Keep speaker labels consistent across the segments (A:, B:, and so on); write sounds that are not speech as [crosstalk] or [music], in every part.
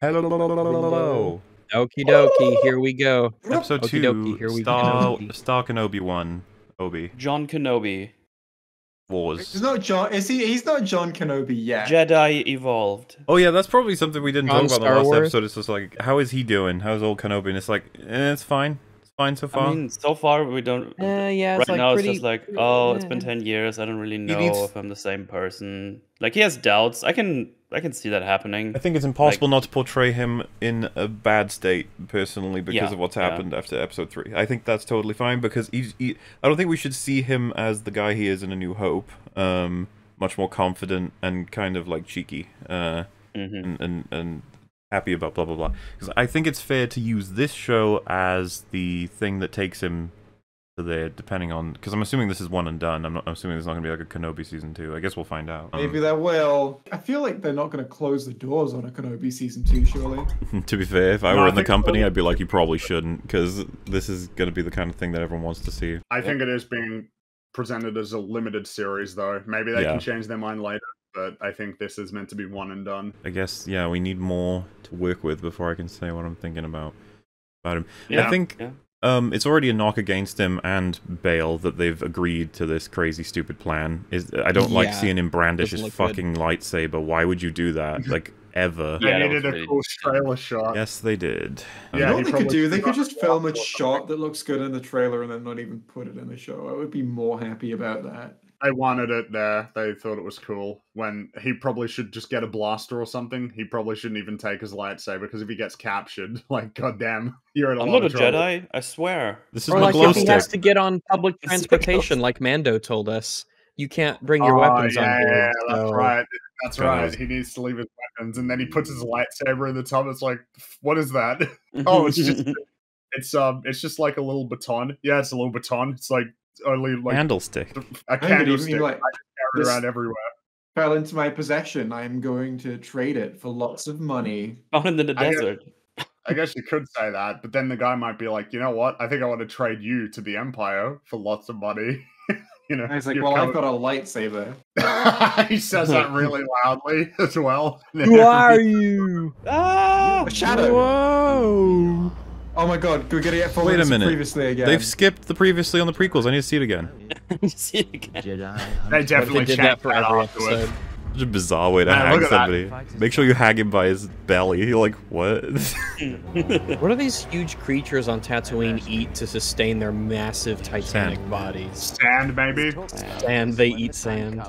A: Hello. Hello.
B: Okie dokie, here we go.
A: Episode
B: Okie
A: two.
B: dokie, here we
A: Star,
B: go.
A: Star Kenobi one. Obi
C: John Kenobi.
A: Wars.
D: He's not John. Is he? He's not John Kenobi yet.
C: Jedi evolved.
A: Oh yeah, that's probably something we didn't
B: On
A: talk about in the last
B: Wars?
A: episode. It's just like, how is he doing? How's old Kenobi? And it's like, eh, it's fine. It's fine so far.
C: I mean, so far we don't.
B: Uh, yeah,
C: right
B: like
C: now
B: pretty.
C: it's just like, oh, it's been ten years. I don't really know
A: needs-
C: if I'm the same person. Like he has doubts. I can, I can see that happening.
A: I think it's impossible not to portray him in a bad state personally because
C: Yeah,
A: of what's
C: yeah.
A: happened after episode three. I think that's totally fine because he's. He, I don't think we should see him as the guy he is in A New Hope. Um, much more confident and kind of like cheeky. Uh,
C: hmm
A: and and, and happy about blah blah blah. Because I think it's fair to use this show as the thing that takes him to there, depending on. Because I'm assuming this is one and done. I'm not. I'm assuming there's not going to be like a Kenobi season two. I guess we'll find out. Um,
D: Maybe they will. I feel like they're not going to close the doors on a Kenobi season two, surely. [laughs]
A: to be fair, if I
E: No,
A: were
E: I
A: in the company, I'd be like, you probably shouldn't, because this is going to be the kind of thing that everyone wants to see.
E: I think it is being presented as a limited series, though. Maybe they
A: Yeah.
E: can change their mind later, but I think this is meant to be one and done.
A: I guess yeah, we need more to work with before I can say what I'm thinking about about him.
C: Yeah.
A: I think
C: yeah.
A: Um, it's already a knock against him and Bail that they've agreed to this crazy, stupid plan. Is I don't like seeing him brandish his
B: doesn't good.
A: fucking lightsaber. Why would you do that? [laughs] Like ever?
E: They
C: Yeah, that
E: needed a
C: really
E: cool trailer shot.
A: Yes, they did.
D: You
E: Yeah,
D: know what they could do? They could just film a shot that looks good in the trailer and then not even put it in the show. I would be more happy about that.
E: They wanted it there. They thought it was cool. When he probably should just get a blaster or something. He probably shouldn't even take his lightsaber because if he gets captured, [laughs] like goddamn, [laughs] you're in a
C: I'm
E: lot
C: not a
E: of trouble.
C: Jedi. I swear.
A: This is
B: Or
A: my
B: like
A: glow
B: if he has to get on public transportation, like Mando told us, you can't bring your
E: Oh,
B: weapons
E: yeah,
B: on board.
E: Yeah, that's
B: so-
E: right. That's
A: God,
E: right. He needs to leave his weapons, and then he puts his lightsaber in the top. It's like, what is that? [laughs] Oh, it's just it's um, it's just like a little baton. Yeah, it's a little baton. It's like only like
A: Handle stick.
E: a
D: I could
E: candlestick.
D: even be like,
E: I carry around everywhere.
D: fell into my possession. I'm going to trade it for lots of money.
C: Found in the
E: I guess-
C: desert.
E: I guess you could say that, but then the guy might be like, you know what? I think I want to trade you to the Empire for lots of money. [laughs] you know,
D: he's like,
E: you're
D: well, I've got a lightsaber. [laughs]
E: he says that really loudly [laughs] as well.
B: Who are you?
C: Ah!
D: A shadow.
A: Whoa!
D: Oh my god, we're gonna get full
A: Wait a minute.
D: previously again.
A: They've skipped the previously on the prequels. I need to see it again. [laughs]
C: You see it again.
F: Jedi.
E: They definitely
B: they did
E: changed
B: that for every
E: afterwards.
B: episode?
A: Such a bizarre way to
E: Man,
A: hang
E: look at that.
A: somebody. Make sure you hang him by his belly. You're like, what? [laughs]
B: What do these huge creatures on Tatooine eat to sustain their massive titanic
A: Sand.
B: bodies?
E: Sand, maybe.
B: Sand, they eat sand.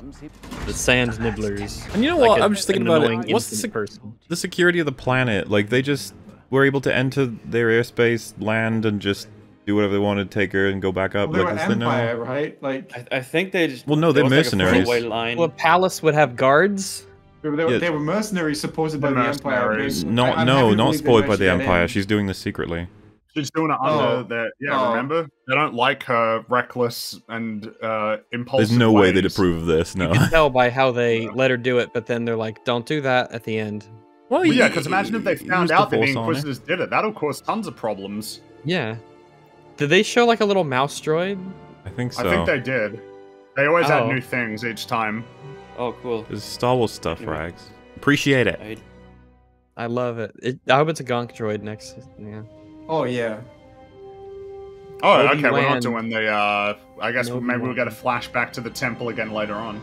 B: The sand nibblers.
A: And you know
B: Like
A: what?
B: a-
A: I'm just thinking about it. What's the,
B: instant
A: sec-
B: person?
A: the security of the planet? Like, they just were able to enter their airspace, land, and just do whatever they wanted, take her, and go back up.
D: well, they
A: like,
D: were
A: is there no-
D: right? Like
C: I, I think they just.
A: Well, no, they're
C: there was like a
A: mercenaries.
C: line.
B: Well, a palace would have guards.
D: they were,
A: Yeah.
D: they were mercenaries supported by
E: The
D: the Empire.
E: mercenaries.
A: No,
D: I-
A: no, not
D: believe they
A: spoiled by the Empire. She's doing this secretly.
E: She's doing it under
D: Oh.
E: the. Yeah,
D: Oh.
E: remember? They don't like her reckless and uh, impulsive.
A: There's no way they'd approve of this. No.
B: You can tell by how they [laughs] let her do it, but then they're like, "Don't do that" at the end.
A: Well,
E: Well, yeah, because imagine if they found
A: used the
E: out that the
A: Force on.
E: Inquisitors did it. That'll cause tons of problems.
B: Yeah. Did they show like a little mouse droid?
A: I think so.
E: I think they did. They always add
B: Oh.
E: new things each time.
C: oh, cool.
A: There's Star Wars stuff,
C: Anyway.
A: Rags. Appreciate it.
C: I,
B: I love it. it I hope it's a gonk droid next. Yeah.
D: Oh yeah.
E: Oh, okay. We're
B: Obi-Wan.
E: not doing the. uh I guess
B: No
E: maybe we'll get a
B: Obi-Wan.
E: flashback to the temple again later on.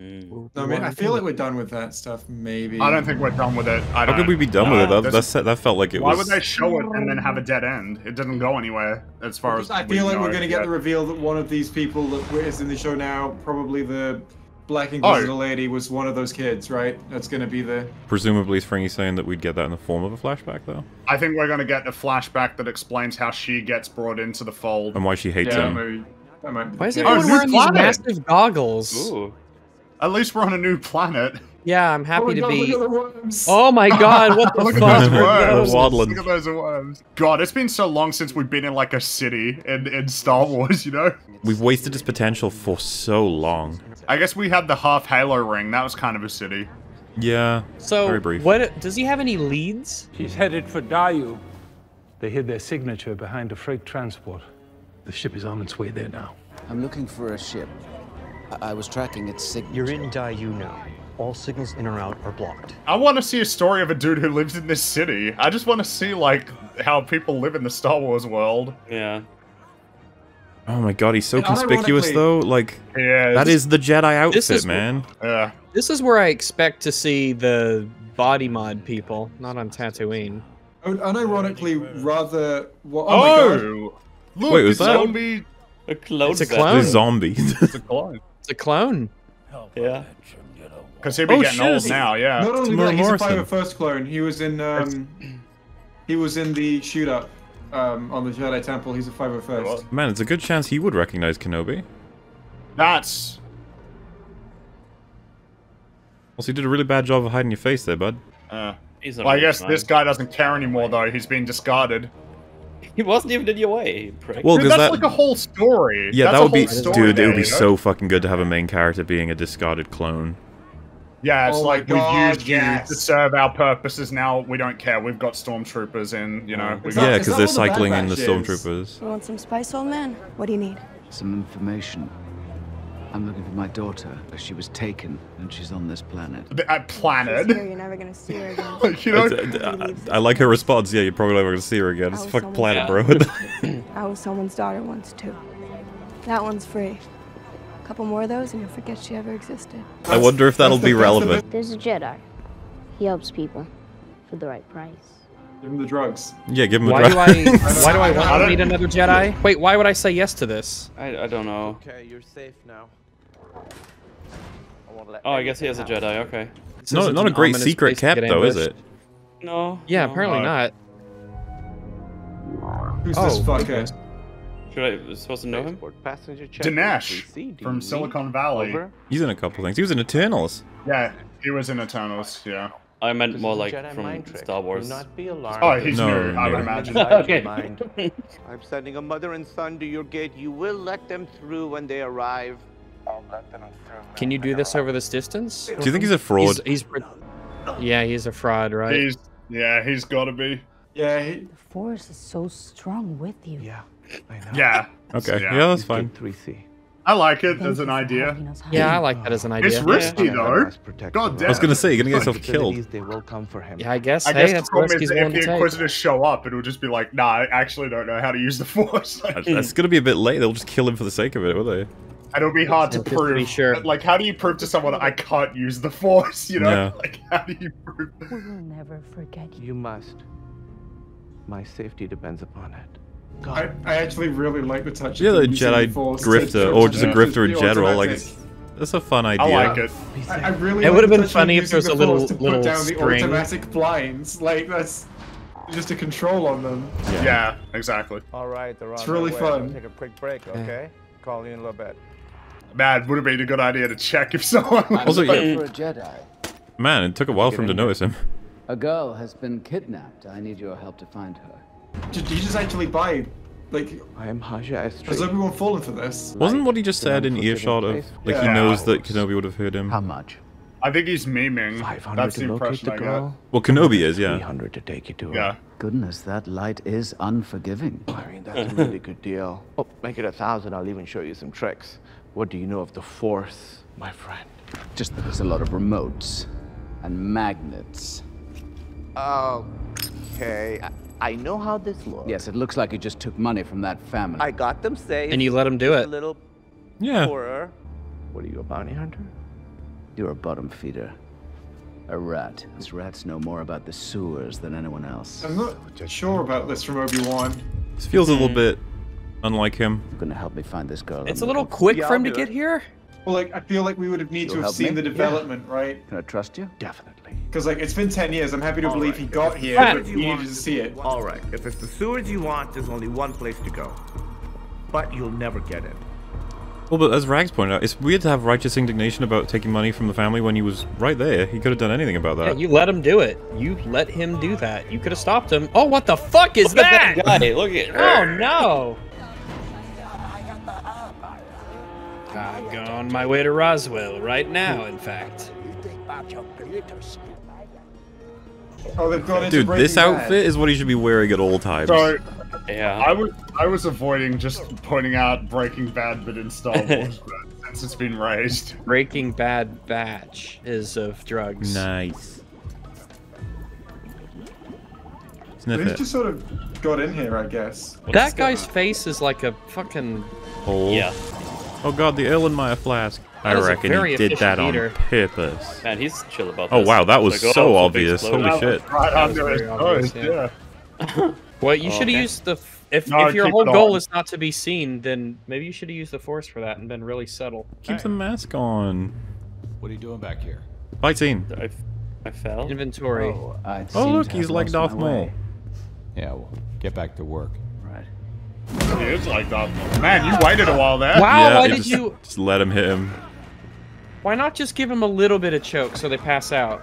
C: Mm.
D: I mean, I feel like we're done with that stuff. Maybe.
E: I don't think we're done with it. I
A: How
E: don't.
A: could we be done
E: No,
A: with it? That,
E: there's-
A: that's, that felt like it
E: Why
A: was.
E: would they show it and then have a dead end? It doesn't go anywhere as far as
D: I
E: we
D: feel like we're gonna get the reveal that one of these people that is in the show now, probably the Black Inquisitor
E: Oh.
D: lady, was one of those kids, right? That's gonna be the.
A: Presumably, is Fringy saying that we'd get that in the form of a flashback, though,
E: I think we're gonna get a flashback that explains how she gets brought into the fold.
A: and why she hates
D: Yeah,
A: him.
D: maybe. That might be
B: Why is
D: the
E: Oh,
B: everyone
E: new
B: wearing these massive goggles?
C: Ooh.
E: At least we're on a new planet.
B: Yeah, I'm
D: Oh
B: happy
D: my
B: to
D: God,
B: be.
D: look at the worms.
B: Oh my [laughs] god, what the
E: Look at
B: fuck?
E: those [laughs]
A: They're
E: worms.
A: waddling.
E: Look at those worms. God, it's been so long since we've been in like a city in, in Star Wars, you know?
A: We've wasted his potential for so long.
E: I guess we had the half Halo ring. That was kind of a city.
A: Yeah.
B: So,
A: Very brief.
B: what does he have any leads?
G: He's headed for Daiyu. They hid their signature behind a freight transport. The ship is on its way there now.
F: I'm looking for a ship. I, I was tracking its signature.
H: You're in Daiyu now.
F: all signals in or out are blocked.
E: I want to see a story of a dude who lives in this city. I just want to see like how people live in the Star Wars world.
C: Yeah.
A: Oh my god, he's so
D: And
A: conspicuous though. Like
E: Yeah,
A: that is the Jedi outfit,
B: This is-
A: man.
E: Yeah.
B: This is where I expect to see the body mod people, not on Tatooine.
D: Un- Unironically, rather. What, oh, my oh! god.
E: Oh, look,
A: Wait, was that-
E: zombie.
C: A clone.
B: It's a
C: set.
B: clone.
A: The zombie.
E: It's a clone.
B: It's a clone.
C: Yeah.
E: Because he'll be
A: Oh,
E: getting
A: shit,
E: old
A: it's-
E: now. Yeah.
D: Not only
A: Temuera
D: that, he's
A: Morrison.
D: a Fire First clone. He was in. Um, he was in the shootout um, on the Jedi Temple. He's a 501st.
A: man, it's a good chance he would recognize Kenobi.
E: That's
A: Also, you did a really bad job of hiding your face there, bud.
E: Uh, well, I guess
C: fine.
E: this guy doesn't care anymore, though. He's been discarded. [laughs]
C: He wasn't even in your way, prick.
A: Well,
E: Dude, that's
A: that,
E: like a whole story.
A: yeah,
E: That's
A: that would be,
E: story
A: dude. It would be
E: you know?
A: so fucking good to have a main character being a discarded clone.
E: Yeah, it's
D: Oh my
E: like we've
D: God,
E: used
D: yes.
E: you to serve our purposes. Now we don't care. We've got stormtroopers in. You know. We
D: Is
E: got,
D: that-
A: Yeah, because they're
D: what the
A: cycling in the stormtroopers.
H: You want some spice, old man? What do you need?
I: Some information. I'm looking for my daughter. She was taken, and she's on this planet.
E: The- uh, planet.
H: here, you're never gonna see her again. [laughs]
E: Like, you know.
A: It's- I, I like her response. Yeah, you're probably never gonna see her again. It's
H: I
A: a
H: was
A: fucking planet, bro.
H: I was [laughs] someone's daughter once too. That one's free. A couple more of those, and you'll forget she ever existed.
A: I wonder if that'll be relevant.
J: There's a Jedi. He helps people for the right price.
D: Give him the drugs.
A: Yeah, give him a
B: Why do. I? Why do I [laughs]
E: I
B: want to
E: don't-
B: meet another Jedi? Wait, why would I say yes to this?
C: I, I don't know.
F: Okay, you're safe now. I
C: Oh, I guess he has a Jedi, okay.
B: It's
A: not
B: isn't
A: a great secret
B: place to
A: kept
B: get
A: though, is it?
C: No.
B: Yeah,
C: no.
B: apparently
E: No.
B: not.
D: Who's
B: Oh,
D: this fucker?
C: Should I supposed to know him?
F: Export passenger check.
E: Dinesh from Silicon? Valley.
F: Over.
A: He's in a couple things. He was in Eternals.
E: Yeah, he was in Eternals. Yeah.
C: I meant
F: This
C: more like
F: Jedi
C: from. Star Wars.
F: Do not be alarmed.
E: Oh, he's
A: No,
E: new. I would
A: no.
E: imagine. [laughs]
C: Okay.
F: I'm sending a mother and son to your gate. You will let them through when they arrive.
B: Can you do this over this distance?
A: Do you think he's a fraud?
B: He's, he's yeah, he's a fraud, right?
E: He's yeah, he's got to be.
D: Yeah, he,
J: The Force is so strong with you.
F: Yeah, I know.
E: Yeah.
A: Okay,
E: Yeah.
A: yeah, that's fine.
F: Three C.
E: I like it as an idea.
B: Yeah, I like that as an idea.
E: It's risky
C: Yeah.
E: though. God damn.
A: I was gonna say you're gonna get yourself killed.
F: They will come for him.
B: Yeah, I guess.
E: I
B: hey,
E: guess the
B: that's the
E: problem is
B: he's
E: that
B: willing
E: if the. Inquisitors show up, it'll just be like, nah, I actually don't know how to use the Force. [laughs] and
A: That's gonna be a bit late. They'll just kill him for the sake of it, will they?
E: It'll be hard to
B: Just to be
E: prove.
B: sure.
E: Like, how do you prove to someone I can't use the Force? You know,
A: Yeah. [laughs]
E: like, how do you prove?
J: We will never forget you.
F: You must. My safety depends upon it.
D: I, I actually really like the touch.
A: Yeah,
D: of
A: the Jedi
D: the to
A: grifter, or just a grifter in
D: the
A: general. Like,
D: automatic-
A: it's, that's a fun idea.
E: I
A: idea.
E: like it.
D: I, I really
B: It
D: like
B: would've been funny if
D: there
B: was
D: the
B: a little-
D: Force to
B: little
D: put down the automatic blinds. Like that's just a control on them.
E: Yeah, exactly.
K: All right, they're on
D: It's really
K: way.
D: fun.
K: Take a quick break, okay? Call you in a little bit.
E: Man, would have been a good idea to check if [laughs] someone. Was
A: Also,
E: like,
A: yeah,
I: For a Jedi.
A: man, it took a while for him to notice him.
I: A girl has been kidnapped. I need your help to find her.
D: Did you just actually buy, like,
F: I am Haja
D: has
F: Estree.
D: everyone fallen for this?
A: Wasn't what he just said in earshot of
F: place.
A: like he knows that Kenobi would have heard him?
I: How much?
E: I think he's memeing.
F: 500
E: That's
F: to locate
E: impression
F: the
E: I get.
F: girl.
A: Well, Kenobi is, yeah.
F: 300 to take you to her.
E: Yeah.
I: Goodness, that light is unforgiving.
F: I mean, that's a really good deal. [laughs] Oh, make it a thousand. I'll even show you some tricks. What do you know of the fourth, my friend?
I: Just that there's a lot of remotes and magnets.
F: Okay, I, I know how this looks.
I: Yes, it looks like you just took money from that family.
F: I got them safe.
B: And you let them do it.
F: A
B: it.
F: little
A: Yeah.
F: poorer. What are you, a bounty hunter?
I: You're a bottom feeder. A rat. These rats know more about the sewers than anyone else.
D: I'm not sure about this from Obi Wan.
A: This feels a little hmm. bit unlike him.
I: You're gonna help me find this girl.
B: It's
I: I'm
B: a little
I: looking
B: quick
F: Yeah,
B: for him to
F: do
B: get here.
D: Well, like I feel like we would have need
I: You'll
D: to have seen
I: me?
D: the development, right?
I: for. Can I trust you?
F: Definitely.
D: Because like it's been ten years. I'm happy to believe he got here,
B: Right.
D: but you needed to see it.
K: All right, if it's the sewers you want, there's only one place to go. But you'll never get it.
A: Well, but as Rags pointed out, it's weird to have righteous indignation about taking money from the family when he was right there. He could have done anything about
B: Yeah,
A: that.
B: you let him do it. You let him do that. You could have stopped him. Oh, what the fuck is
C: Look at
B: that?
C: that guy. Look at
B: Oh no! I'm going on my way to Roswell right now. In fact,
D: Oh, they've gone into
A: Dude,
D: Breaking
A: this
D: Bad.
A: outfit is what he should be wearing at all times.
E: So
C: Yeah.
E: I was I was avoiding just pointing out Breaking Bad, but in Star Wars. but since it's been raised.
B: Breaking Bad batch is of drugs.
A: Nice.
D: But
A: Sniff
D: he's
A: it.
D: just sort of got in here, I guess.
B: That guy's face is like a fucking.
A: Hole.
C: Yeah.
A: Oh god, the Erlenmeyer flask. I
B: That is a
A: reckon
B: very
A: he did that
B: efficient
A: on
B: eater.
A: purpose.
C: Man, he's chill about
A: Oh wow, that was
C: like,
A: so
C: oh, it's a big
A: obvious. Holy
C: explosion.
A: shit.
E: Right
B: That
E: under his nose,
B: yeah.
E: yeah. [laughs]
B: Well, you
C: Oh,
B: should have
C: okay.
B: used the. If,
E: No,
B: if your whole goal is not to be seen, then maybe you should have used the force for that and been really subtle.
A: Keep the mask on.
L: What are you doing back here?
A: Fight scene.
C: I, I fell.
B: Inventory.
I: Oh,
A: Oh look, he's like
I: lost
A: Darth Maul.
L: Yeah, well, get back to work.
I: Right.
E: He like that. Man, you waited a while there.
B: Wow,
A: yeah,
B: why did
A: just,
B: you?
A: Just let him hit him.
B: Why not just give him a little bit of choke so they pass out?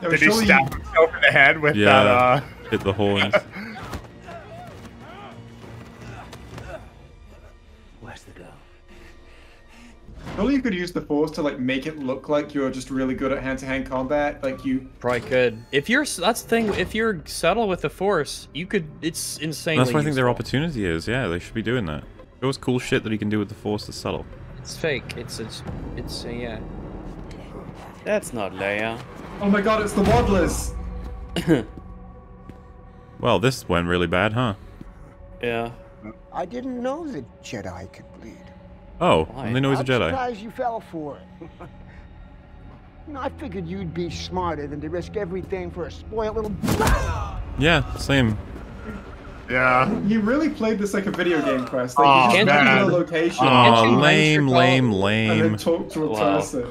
D: Yeah,
E: Did he stab himself in the head with
A: Yeah.
E: that, uh...
A: Hit the horns. [laughs]
D: Surely you could use the force to like make it look like you're just really good at hand-to-hand combat. Like you,
B: Probably could. If you're, that's the thing. If you're subtle with the force, you could. It's insanely.
A: That's what I think their opportunity is. Yeah, they should be doing that. Show was cool shit that he can do with the force that's subtle.
B: It's fake. It's it's it's uh, yeah.
C: That's not Leia.
D: oh my god, it's the Waddlers. [laughs]
A: Well, this went really bad, huh?
C: Yeah.
M: I didn't know that Jedi could bleed.
A: Oh,
C: Why?
A: they know he's a
M: I'm
A: Jedi.
M: surprised you fell for it. [laughs] You know, I figured you'd be smarter than to risk everything for a spoiled little. [laughs]
A: Yeah, same.
E: Yeah.
D: You really played this like a video game quest. Like
E: Aw,
D: you just went to
E: man.
D: a location,
A: Aw,
D: and
A: lame, lame,
D: and
A: lame.
D: then talk to a
C: Wow.
D: person.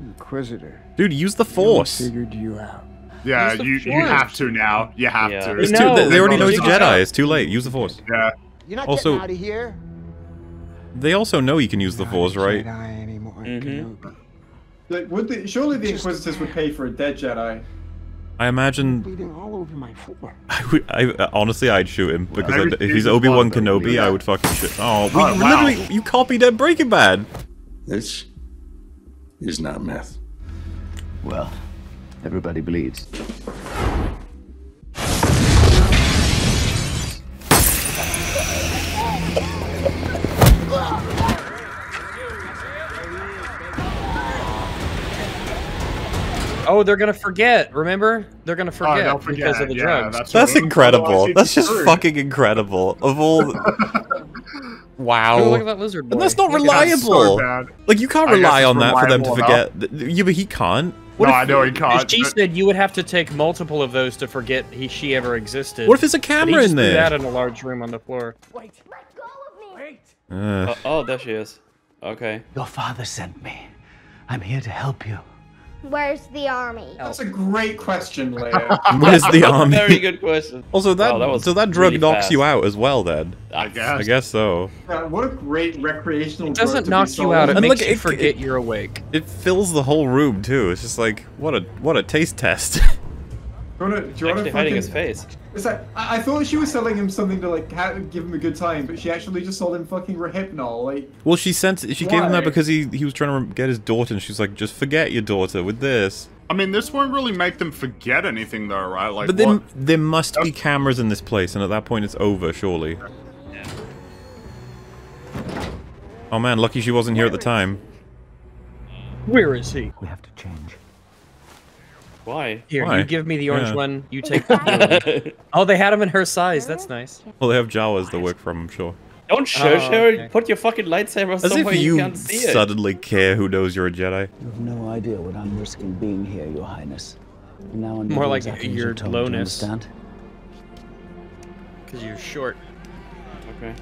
M: Inquisitor.
A: Dude, use the force.
M: Figured you out.
E: Yeah,
B: Use the
E: you, you have to now. You have
C: Yeah.
E: to.
A: It's
B: No,
A: too, they, they already know he's a Jedi. It's too late. Use the force.
E: Yeah.
M: You're not
A: Also-
M: getting out of here.
A: They also know he can use the force,
M: a
A: right?
M: Jedi anymore,
C: Mhm.
M: Kenobi.
D: Like, would the, surely the Inquisitors would pay for a dead Jedi.
A: I imagine.
M: Bleeding all over my floor. [laughs]
A: I would, I, honestly, I'd shoot him because
E: I
A: I, if he's Obi Wan Kenobi,
E: yeah.
A: I would fucking shoot. Oh, we
E: Oh, wow.
A: literally you copied that Breaking Bad.
N: This is not meth.
I: Well, everybody bleeds.
B: Oh, they're gonna forget. Remember? They're gonna forget,
E: Oh, they'll
B: because of the
E: yeah,
B: drugs.
E: that's
A: That's incredible. That's just
E: screwed.
A: fucking incredible. Of all,
B: Oh, look
A: wow.
B: at that lizard boy.
A: And that's not
B: Look at
E: so
A: reliable. Like you can't rely on that for them to
E: reliable enough.
A: forget. Yeah, but he can't. What
E: no,
A: if,
E: I know he
B: that.
E: can't.
B: She
E: but-
B: said you would have to take multiple of those to forget he she ever existed.
A: What if there's a camera in
B: threw
A: there?
B: that in a large room on the floor. Wait.
A: Uh,
C: Oh, oh, there she is. Okay.
I: Your father sent me. I'm here to help you.
J: Where's the army?
D: That's a great question, Leia. [laughs]
A: Where's the army?
C: Very good question.
A: Also, that,
C: Wow, that
A: so that drug
C: really
A: knocks
C: fast.
A: you out as well. Then
C: I
E: guess.
A: I guess so.
D: Yeah, what a great recreational. Drug.
B: It
D: drug
B: doesn't
D: to be
B: knock you out. It
A: And
B: makes
A: look,
B: you
A: it-
B: forget
A: it-
B: you're awake.
A: It fills the whole room too. It's just like what a what a taste test. [laughs]
D: Do you wanna, do you wanna
C: Actually hiding his face.
D: It's like I, I thought she was selling him something to like ha- give him a good time, but she actually just sold him fucking Rohypnol. Like,
A: well, she sent she gave him that because he he was trying to get his daughter, and she's like, just forget your daughter with this.
E: I mean, this won't really make them forget anything, though, right? Like,
A: but then
E: what?
A: there must be cameras in this place, and at that point, it's over, surely. Oh man, lucky she wasn't here at the time.
B: Where is he?
I: We have to change.
C: Why?
B: Here,
A: Why?
B: you give me the orange
A: Yeah.
B: one. You take [laughs] the blue one. Oh, they had them in her size. That's nice.
A: Well, they have Jawas to work from, I'm sure.
C: Don't shush
B: Oh,
C: her.
B: okay.
C: Put your fucking lightsaber
A: As
C: somewhere
A: if
C: you,
A: you
C: can't see it.
A: suddenly care who knows you're a Jedi.
I: You have no idea what I'm risking being here, Your Highness. Now and
B: More like
I: exactly
B: your
I: you're told, do you
B: lowness.
I: understand?
B: Because you're short.
C: Okay.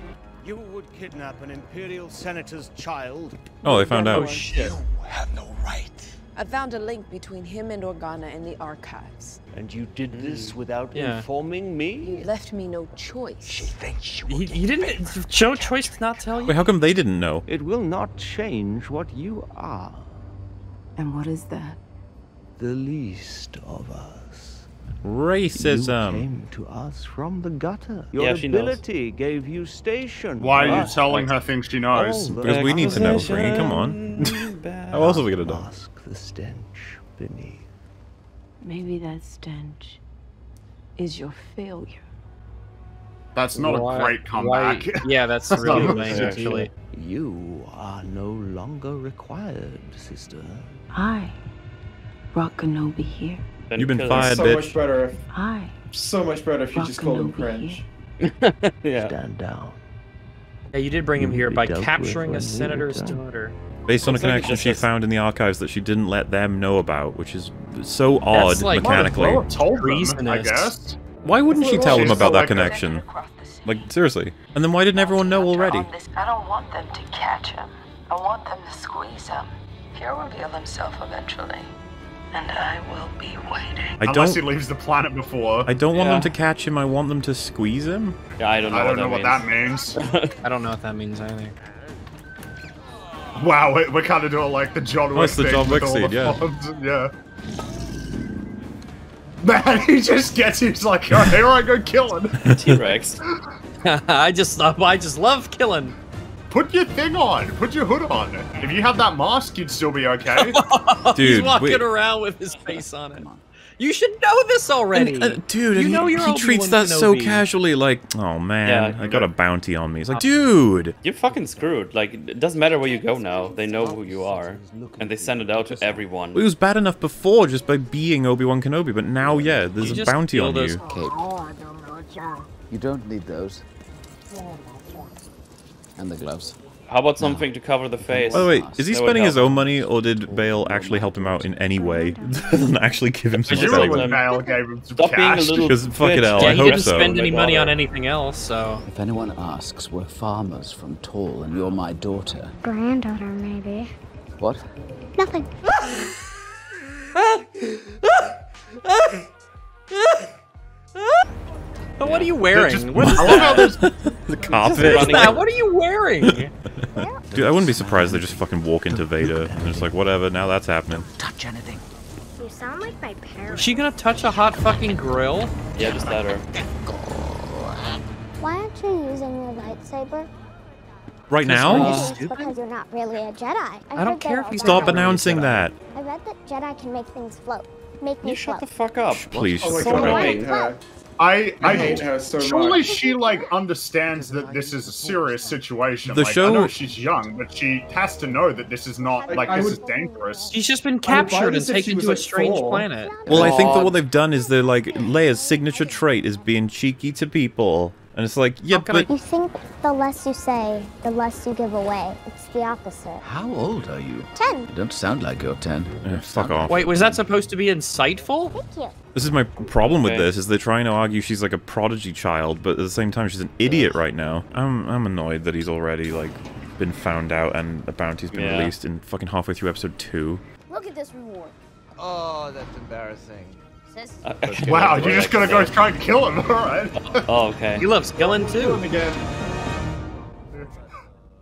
K: You would kidnap an Imperial Senator's child?
A: Oh, they found out.
B: Oh
A: out.
B: shit.
K: have no right.
O: I found a link between him and Organa in the archives.
K: And you did mm. this without
B: Yeah.
K: informing me?
O: You left me no choice.
K: She thinks you
B: He, he didn't. Joe Choice did not tell you.
A: Wait, how come they didn't know?
K: It will not change what you are.
O: And what is that?
K: The least of us. Racism. You
A: Racism.
K: came to us from the gutter. Your
C: Yeah, she knows.
K: ability gave you station.
E: Why are you telling her things she knows?
A: Because we need to know, Fringy, come on. [laughs] How else are we gonna know?
K: Mask the stench beneath.
O: Maybe that stench is your failure.
E: That's not
B: Why-
E: a great
B: why-
E: comeback. [laughs]
B: yeah, that's
E: That's [laughs]
B: really
E: not-
B: lame, actually.
I: You are no longer required, sister.
P: I Brought Kenobi here.
A: You've been
C: kill
A: fired,
D: so
A: bitch.
D: much better. If,
P: Hi.
D: so much better if you just called him
P: Kenobi
D: cringe. [laughs]
C: yeah.
I: Stand down.
B: Yeah, you did bring him here by capturing a senator's
I: return.
B: daughter.
A: Based on a
C: Looks like it
A: connection she found in the archives that she didn't let them know about, which is so odd
B: That's like-
A: mechanically.
E: Well, told them, I guess.
A: Why wouldn't she tell them about that connection? Like seriously. And then why didn't everyone know already?
Q: I don't want them to catch him. I want them to squeeze him. He'll reveal himself eventually. And I will be waiting.
A: I
E: Unless
A: don't
E: he leaves the planet before.
A: I don't want
C: Yeah.
A: them to catch him, I want them to squeeze him.
C: Yeah, I don't know
E: I don't
C: what
E: know what
C: that
E: that means. [laughs]
B: I don't know what that means either.
E: Wow, we- we're kind of doing like the John Wick
A: it's the
E: thing
A: John
E: with
A: Wick
E: all
A: scene,
E: the
A: yeah.
E: forms, yeah. Man, [laughs] he just gets. He's like, oh, here I go killing.
C: means. [laughs] T-Rex. [laughs]
B: I just I just love killing.
E: Put your thing on. Put your hood on. If you had that mask, you'd still be okay.
A: Dude,
B: He's walking
A: wait.
B: around with his face on it. You should know this already.
A: And, uh, dude,
B: you
A: and
B: know
A: he,
B: you're
A: he treats that
B: Obi-Wan
A: so casually, like, oh man,
C: Yeah.
A: I got a bounty on me. It's like, dude,
C: You're fucking screwed. Like, it doesn't matter where you go now. They know who you are. And they send it out to everyone.
A: it was bad enough before just by being Obi Wan Kenobi, but now, yeah, there's
B: You
A: a bounty on
B: those
A: you.
I: Cape. You don't need those. And the gloves.
C: How about something to cover the face?
A: By the way, is he
C: That would
A: spending his
C: help.
A: own money, or did Bail actually help him out in any way? [laughs] Than actually give him some
C: Presumably
A: money?
C: Like,
E: Bail gave him some
C: Stop being a
E: cash.
C: little
A: Because fuck it,
C: bitch.
A: Al,
B: yeah,
A: I
B: he
A: hope
B: didn't
A: so.
B: spend any oh money on anything else, so
I: If anyone asks, we're farmers from Tall, and you're my daughter.
J: Granddaughter, maybe.
I: What?
J: Nothing. [laughs]
B: But [laughs] [laughs] what are you wearing?
E: just-
B: what is [laughs]
E: I love how
B: that?
E: there's
A: The
B: What is
A: carpet.
B: that? What are you wearing?
A: Dude, I wouldn't be surprised they just fucking walk into Vader and just like, whatever, now that's happening.
I: Touch anything.
J: You sound like my parents.
B: Is she gonna touch a hot fucking grill?
C: Yeah, just let her.
J: Why aren't you using your lightsaber?
A: Right now?
B: really
J: It's because you're not really a Jedi. I,
B: I don't care if you
A: Stop announcing that.
J: I read that Jedi can make things float. Make me
C: You shut the fuck up.
A: Please.
D: Oh my
C: So
D: god, I
C: annoying.
D: hate her.
E: I,
D: I
E: I
D: hate her so
E: Surely
D: much.
E: she like understands that this is a serious situation.
A: The
E: like,
A: show-
E: I know she's young, but she has to know that this is not like
D: I
E: this
D: would-
E: is dangerous.
B: She's just been
D: I would buy
B: captured and
D: this if she
B: taken
D: was
B: to a strange
D: four.
B: planet.
A: Well, I think that what they've done is they're like, Leia's signature trait is being cheeky to people. And it's like, yeah,
B: How I-
A: but
J: You think the less you say, the less you give away. It's the opposite.
I: How old are you?
J: Ten.
I: You don't sound like you're 10.
A: Eh, fuck off.
B: Wait, was that supposed to be insightful?
J: Thank you.
A: This is my problem with this, is they're trying to argue she's like a prodigy child, but at the same time she's an idiot right now. I'm I'm annoyed that he's already like been found out and a bounty's been
C: Yeah.
A: released in fucking halfway through episode two.
Q: Look at this reward.
R: Oh, that's embarrassing.
Q: Sis?
C: Uh, okay, [laughs]
E: Wow, you're just gonna go try and kill him, [laughs] alright?
C: Oh, okay.
B: He loves killing too.
D: again.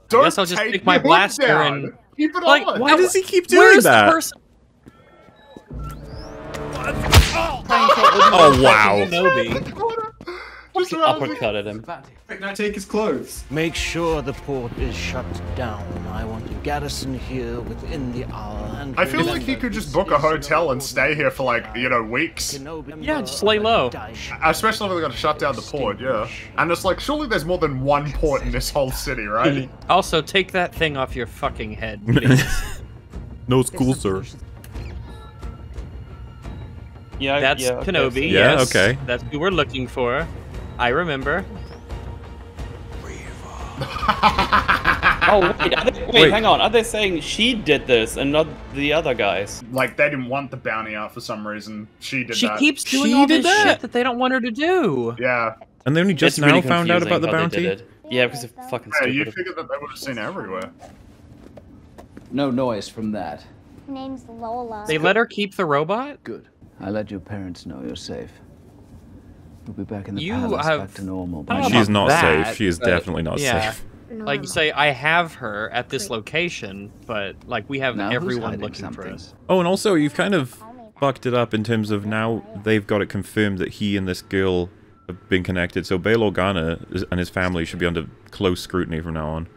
E: Don't
B: guess I'll just
E: take
B: take my
E: your hood
B: blaster
E: down.
B: and-
E: keep it
B: Like,
E: on.
A: Why does he keep doing
B: Where's
A: that?
B: the person?
A: Oh wow.
B: Kenobi.
E: Just around the-
C: Uppercut at him.
D: Now take his clothes.
R: Make sure the port is shut down. I want to garrison here within the hour. And
E: I feel like he could just book a hotel and stay here for like, you know, weeks.
B: Yeah, just lay low.
E: Especially if they gotta shut down the port, yeah. And it's like, surely there's more than one port in this whole city, right? [laughs]
B: Also, take that thing off your fucking head. [laughs] please.
A: no school, sir.
C: Yeah,
B: That's
C: yeah, okay,
B: Kenobi.
C: so-
A: Yeah,
B: yes.
A: okay.
B: That's who we're looking for. I remember.
C: Oh wait, they, wait,
A: Wait.
C: hang on. Are they saying she did this and not the other guys?
E: like, they didn't want the bounty out for some reason. She did
B: She
E: that.
B: She keeps doing
A: She
B: all this
A: that?
B: shit that they don't want her to do.
E: Yeah.
A: And they only just
C: It's
A: now
C: really
A: found out about the bounty?
C: Yeah, because it's fucking
E: Yeah, you
C: stupid.
E: figured that they would have seen everywhere.
I: No noise from that.
J: Name's Lola.
B: They let her keep the robot?
I: Good. I let your parents know you're safe. We'll be back in the
B: You
I: palace,
B: have-
I: back to normal.
B: I don't know
A: She is
B: about
A: not
B: that,
A: safe. She is definitely not
B: yeah.
A: safe.
B: Like you say, I have her at this location, but like we have
I: Now
B: everyone
I: hiding
B: looking for us.
A: Oh, and also you've kind of fucked it up in terms of now they've got it confirmed that he and this girl have been connected. So Bail Organa and his family should be under close scrutiny from now on,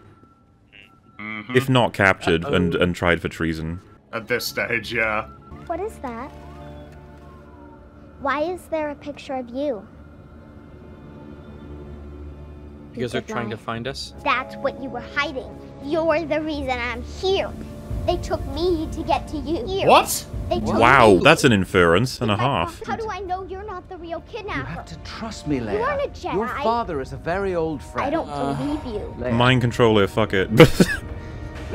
E: Mm-hmm.
A: if not captured and and tried for treason.
E: At this stage, yeah.
J: What is that? Why is there a picture of you?
B: You guys are trying to find us?
J: That's what you were hiding. You're the reason I'm here. They took me to get to you. Here.
E: What?
J: They took
A: Wow,
J: me.
A: that's an inference and a half.
J: How do I know you're not the real kidnapper? You have to
I: Trust me, Leia.
J: You aren't a Jedi.
I: Your father is a very old friend.
J: I don't believe you.
A: Mind controller, fuck it.
C: Knock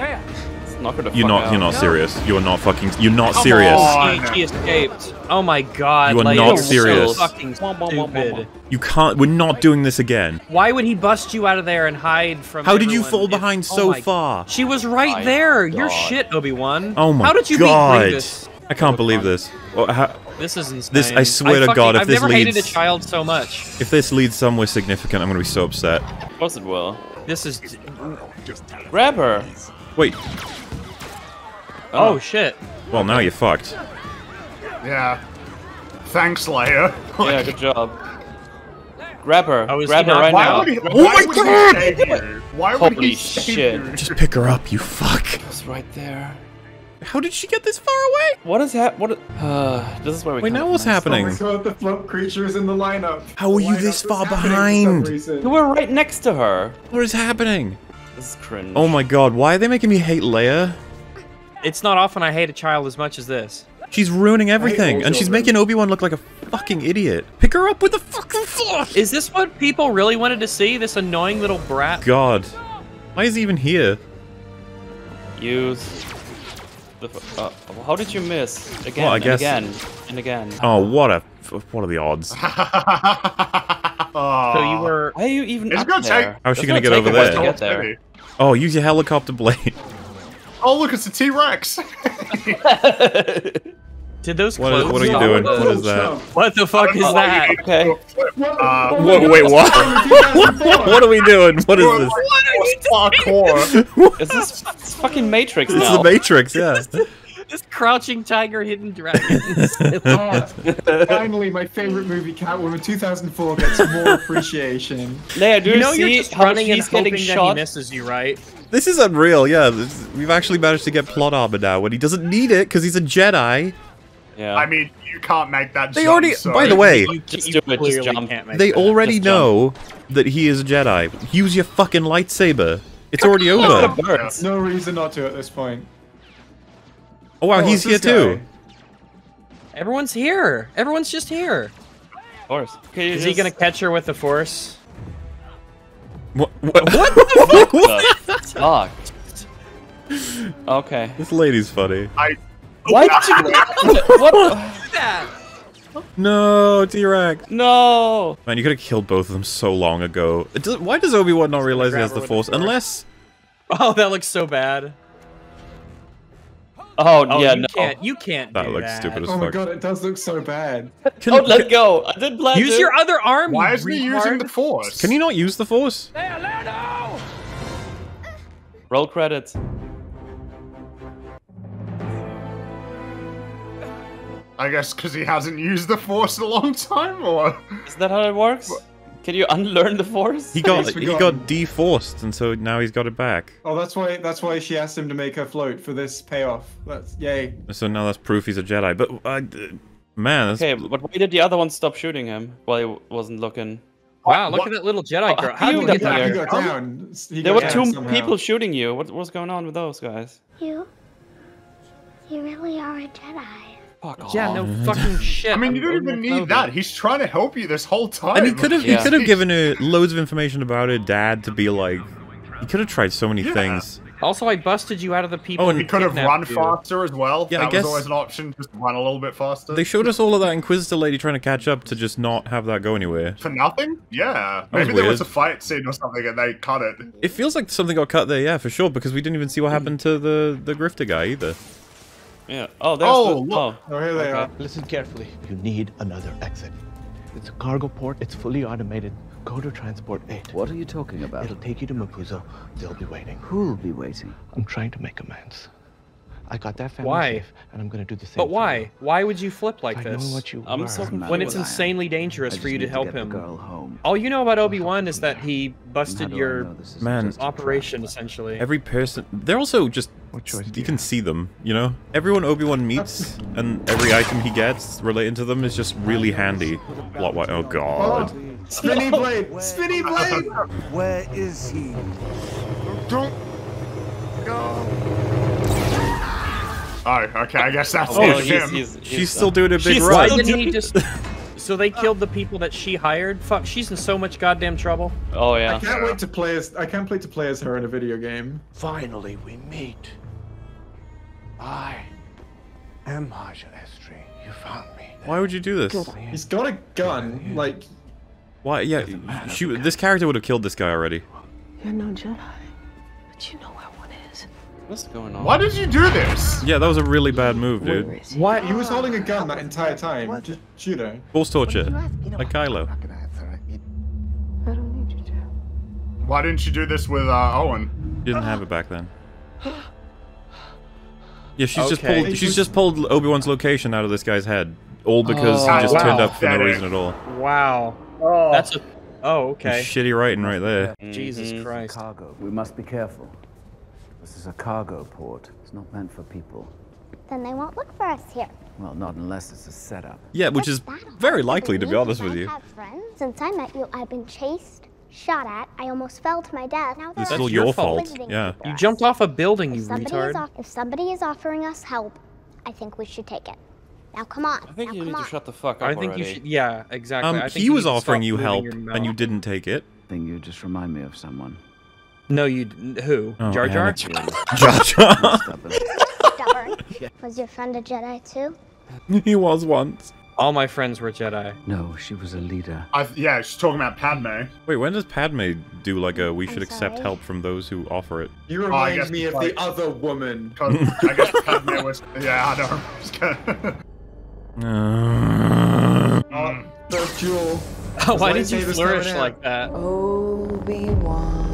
C: her the
A: you're
C: fuck
A: not.
C: out.
A: You're not serious. You're not fucking. You're not
B: Come
A: serious.
B: on, She escaped. Oh my god.
A: You are
B: like,
A: not
B: you're so
A: serious.
B: fucking stupid.
A: You can't. We're not doing this again.
B: Why would he bust you out of there and hide from?
A: How did you fall
B: if-
A: behind
B: oh
A: so
B: my-
A: far?
B: She was right
A: My
B: there. You're shit, Obi Wan.
A: Oh my
B: How did you
A: god!
B: beat Grievous?
A: I can't believe this. Well, how-
B: This is insane.
A: This, I swear to
B: fucking-
A: God, if
B: I've
A: this
B: never hated a
A: leads,
B: child so much.
A: if this leads somewhere significant, I'm gonna be so upset.
C: Of course it will.
B: This is.
C: Grab her.
A: Wait.
B: Oh shit.
A: Well, now you're fucked.
E: Yeah. Thanks, Leia. [laughs]
C: Yeah, good job. Grab her.
B: Oh, is
C: Grab her right
E: Why
C: now.
E: would he,
A: Oh my
E: would
A: God!
E: He save you? Why would
C: Holy
E: he save
C: shit.
E: you?
A: Just pick her up, you fuck.
C: It's right there.
A: How did she get this far away?
C: What is hap- What? Uh, this is where we.
A: Wait, now what's happening?
D: Oh my god, the float creature is in the lineup.
A: How are you this far
D: happening for some
A: behind?
D: reason.
C: You were right next to her.
A: What is happening?
C: This is cringe.
A: Oh my god, why are they making me hate Leia?
B: It's not often I hate a child as much as this.
A: She's ruining everything, and she's making Obi-Wan look like a fucking idiot. Pick her up with the fucking force!
B: Is this what people really wanted to see? This annoying little brat?
A: God. Why is he even here?
C: Use. The. f- Uh, how did you miss? Again
A: Well, I
C: and
A: guess-
C: again and again.
A: Oh, what a... What are the odds? [laughs]
E: Oh.
B: So you were.
C: Why are you even
E: It's
C: up
E: gonna
C: there?
E: take-
A: How's she
C: It's
A: gonna get over there?
C: There.
A: Oh, use your helicopter blade. [laughs]
E: Oh, look, it's a T-Rex. [laughs]
B: Did those
A: What is-
B: clothes
A: what are you doing? What is that?
B: What the fuck is that? [laughs]
C: Okay.
E: Uh,
A: Whoa, wait, [laughs] what? what are we doing? What is this?
E: What Parkour.
C: Is this it's fucking Matrix
A: This is the Matrix, yeah.
B: This crouching tiger, hidden dragon.
D: Finally, my favorite movie, Catwoman 2004, gets more appreciation.
C: Leia, do
B: you
C: you,
B: know
C: see
B: you're just running and
C: she's getting
B: hoping that he misses you, right?
A: This is unreal, yeah. This, we've actually managed to get plot armor now when he doesn't need it because he's a Jedi.
C: Yeah.
E: I mean, you can't make that
A: They
E: jump,
A: already-
E: so-
A: by the way-
B: You,
C: Just
B: you
C: do it, just jump.
A: They
B: that.
A: already
C: Just jump.
A: know that he is a Jedi. Use your fucking lightsaber. It's already [laughs] over.
D: No reason not to at this point.
A: Oh wow,
D: Oh,
A: he's here too.
B: Everyone's here. Everyone's just here.
C: Of course.
B: Is he gonna catch her with the force?
A: What? What?
C: What the fuck? Okay.
A: This lady's funny.
E: I.
C: Why did you? [laughs] what? That?
A: No, T-Rex.
C: No.
A: Man, you could have killed both of them so long ago. Does, why does Obi-Wan not realize he has the
B: with the
A: Force?
B: force.
A: Unless...
B: Oh, that looks so bad.
C: Oh,
B: Oh,
C: yeah,
B: you
C: no.
B: can't. You can't.
A: That
B: do
A: looks
B: that.
A: stupid as fuck.
D: Oh my god, it does look so bad. [laughs]
A: Oh, can,
C: Don't let go. I didn't plan
B: Use
C: to.
B: your other arm.
E: Why isn't he using the Force?
A: can you not use the Force?
C: Roll credits.
E: I guess because he hasn't used the Force in a long time, or
C: Is that how it works? Can you unlearn the force?
A: He got
D: He's
A: he got de-forced, and so now he's got it back.
D: Oh, that's why. That's why she asked him to make her float for this payoff. That's yay.
A: So now that's proof he's a Jedi. But uh, man, that's,
C: Okay, but why did the other one stop shooting him while he wasn't looking?
B: Wow, look
E: What?
B: at that little Jedi girl.
C: how
B: How
C: you
B: did he
C: got
B: get
D: Yeah, he
B: there?
D: got down. He
C: There
D: got
C: were two
D: somehow.
C: people shooting you. What, what's going on with those guys?
J: You? You really are a Jedi.
C: Fuck off.
B: Yeah, no fucking [laughs] shit.
E: I mean, you don't even
B: homophobic.
E: need that. He's trying to help you this whole time.
A: and he could have
C: Yeah.
A: he could have given her loads of information about her dad to be like. He could have tried so many
E: Yeah.
A: things.
B: Also, I busted you out of the people.
A: Oh, and
B: who
E: He could have run
B: you.
E: faster as well.
A: Yeah, I
E: that
A: guess-
E: was always an option. Just run a little bit faster.
A: They showed us all of that Inquisitor lady trying to catch up to just not have that go anywhere.
E: For nothing? Yeah.
A: was
E: Maybe there was a fight scene or something and they cut it.
A: It feels like something got cut there, yeah, for sure, because we didn't even see what happened to the the grifter guy either.
C: Yeah. Oh, there's
E: Oh,
C: the.
E: look.
C: Oh.
D: Oh, here they are.
F: Listen carefully. You need another exit. It's a cargo port. It's fully automated. Go to transport 8.
I: What are you talking about?
F: It'll take you to Mapuzo. They'll be waiting.
I: Who'll be waiting?
F: I'm trying to make amends. I got that family
B: Why?
F: safe, and I'm gonna do the same.
B: But why?
F: you.
B: Why would you flip like
F: I know
B: this?
F: what you
C: I'm
F: were.
C: so confused.
B: when it's insanely dangerous for you to
I: need
B: help
I: get
B: him.
I: girl home.
B: All you know about Obi Wan is that he busted your
I: know this is
A: Man.
I: just trap?
B: operation essentially.
A: Every person, they're also just.
F: What choice
A: You
F: you
A: can see them, you know. Everyone Obi Wan meets and every item he gets relating to them is just really handy. What? What? oh god.
D: Spinny blade! Spinny blade!
R: Where is he?
E: Don't. Oh, okay. I guess that's
A: Oh,
E: it.
A: he's-
E: him.
C: he's-
A: She's still doing a big
C: She's
B: Why
A: run.
B: didn't he just? [laughs] So they killed the people that she hired. Fuck, she's in so much goddamn trouble.
C: Oh yeah.
D: I
C: yeah.
D: can't wait to play as I can't wait to play as her in a video game.
F: Finally, we meet. I am Haja Estree. You found me.
A: Why would you do this?
D: He's got a gun, like
A: Why? Yeah, she. This character would have killed this guy already.
P: You're no Jedi, but you know where one is.
C: What's going on?
E: Why did you do this?
A: Yeah, that was a really bad move, dude.
P: is he?
D: what? He was holding a gun that entire time. Just shoot her.
A: Force torture, like Kylo.
H: I don't need you to.
E: Why didn't you do this with uh, Owen?
A: Didn't have it back then. Yeah, she's just pulled. She's just pulled Obi Wan's location out of this guy's head, all because
B: Oh,
A: he just turned up for no
E: Pathetic.
A: reason at all.
B: Wow.
E: Oh.
B: That's a. Oh, okay.
A: Shitty writing right there.
B: Jesus
C: Mhm.
B: Christ.
I: Cargo. We must be careful. This is a cargo port. It's not meant for people.
J: Then they won't look for us here.
I: Well, not unless it's a setup.
A: Yeah, which is
J: What's that hard
A: very likely to be honest with
J: I
A: you.
J: have friends. Since I met you, I've been chased, shot at. I almost fell to my death. Now
A: This
J: there
A: is
J: are
A: all your fault. Yeah.
B: You jumped off a building,
J: If
B: you
J: somebody, is
B: retard.
J: off- if somebody is offering us help, I think we should take it. Now come on.
C: I think
J: now
C: you
J: come
C: need
J: on.
C: to shut the fuck up
B: I think
C: already.
B: you should. Yeah, exactly.
A: Um,
B: I think
A: he was offering you help, and you didn't take it.
I: Thing you just remind me of someone.
B: No, you. Who?
A: Oh,
B: Jar Jar.
A: Anakin. [laughs] Jar Jar.
I: Stubborn.
J: Stubborn. Was your friend a Jedi too?
A: he was once.
B: All my friends were Jedi.
I: No, she was a leader.
E: I, yeah, she's talking about Padme.
A: Wait, when does Padme do like a we should
J: I'm
A: accept
J: sorry.
A: help from those who offer it?
D: You remind
E: guess
D: me of
E: like-
D: the other woman. [laughs]
E: I guess Padme was. Yeah, I know. [laughs] Just gonna-
A: Uh,
E: Um,
D: The jewel.
B: Why did you
D: lightsaber's
B: flourish
D: coming
B: like that?
O: Obi Wan.